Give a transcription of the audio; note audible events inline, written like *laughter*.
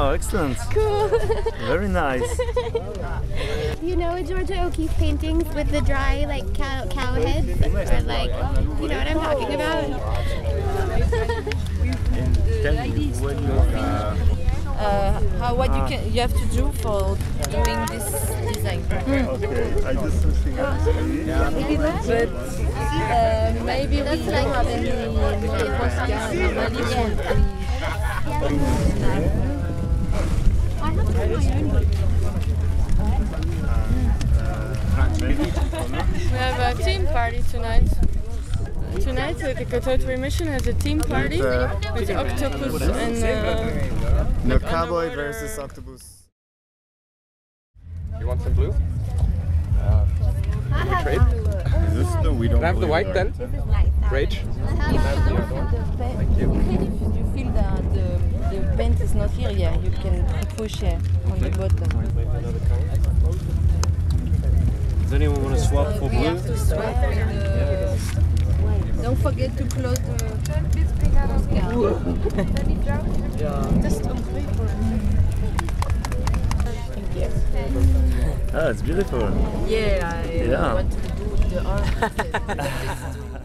Oh, excellent. Cool. Very nice. *laughs* you know Georgia O'Keeffe paintings with the dry like cow, cow heads? Or like, you know what I'm talking about? Tell me when you uh, how what you can you have to do for doing this design. Okay, I do something else. But uh, maybe That's we like don't have any any postcards normally We have a team party tonight. Tonight, uh, the Kototri mission has a team party uh, with octopus and uh, No like cowboy underwater- versus octopus. You want some blue? I have Trade? This, no, we don't Can I have the white then? Rage? Thank you. if you feel that the, the paint is not here, yeah, you can push here on the bottom. Does anyone want to swap for We have to swap and uh, don't forget to close the postcard. Just on paper. Oh, it's beautiful. Yeah, I Yeah. want to do the art. *laughs*